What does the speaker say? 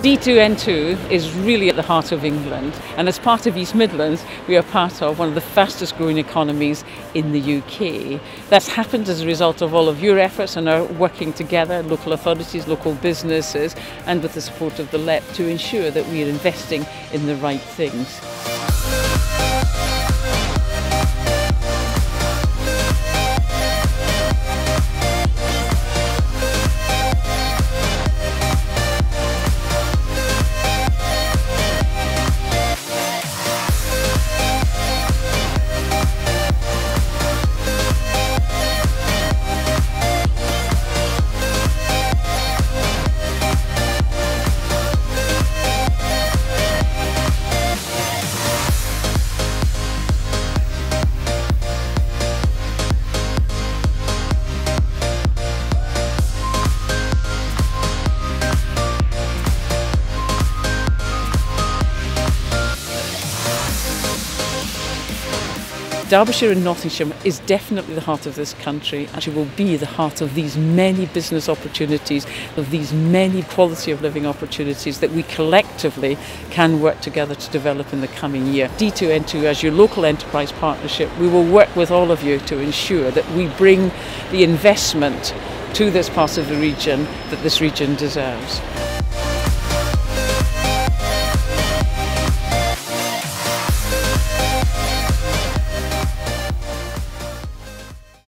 D2N2 is really at the heart of England, and as part of East Midlands, we are part of one of the fastest growing economies in the UK. That's happened as a result of all of your efforts and our working together, local authorities, local businesses, and with the support of the LEP to ensure that we are investing in the right things. Derbyshire and Nottinghamshire is definitely the heart of this country and it will be the heart of these many business opportunities, of these many quality of living opportunities that we collectively can work together to develop in the coming year. D2N2 as your local enterprise partnership, we will work with all of you to ensure that we bring the investment to this part of the region that this region deserves.